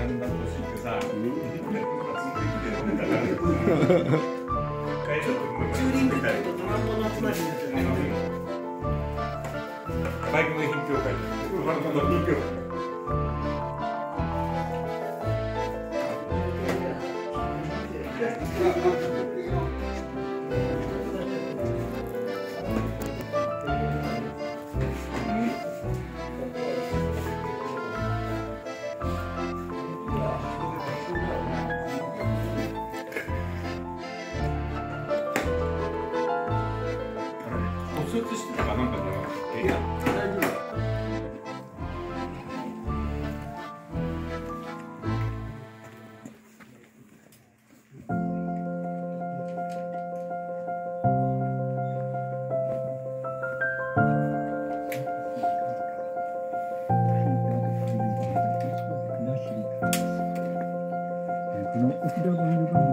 なん。だとしてさ、帰った時もチューリングカーとトランボの集まりになってるねバイクの品評会バイクの品評会骨折してたかなんかじゃなかったっけいや、大丈夫。この後ろ側の番号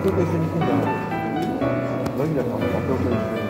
社長と一緒に行くんじゃない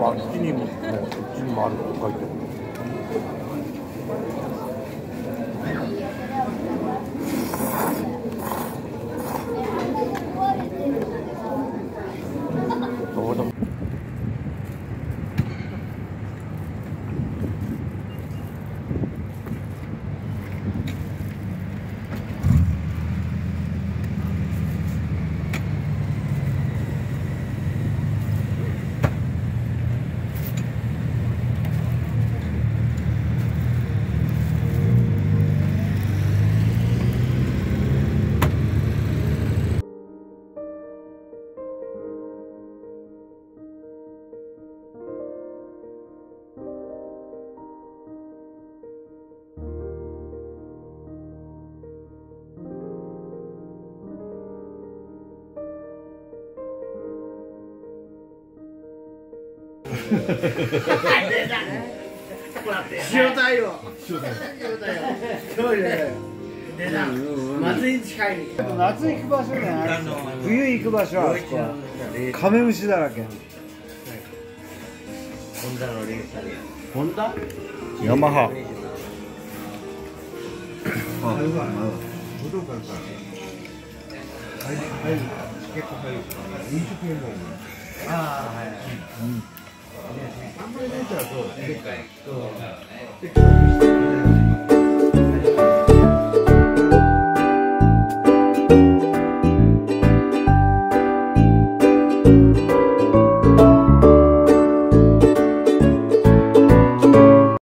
はあっちにも、ね、こっちにもあるって書いてある。塩対応。塩対応。そうねでな松井近い。夏行く場所ね冬行く場所はカメムシだらけホンダのレーサーホンダヤマハ。ああはい。うんあんまりないからどうですね。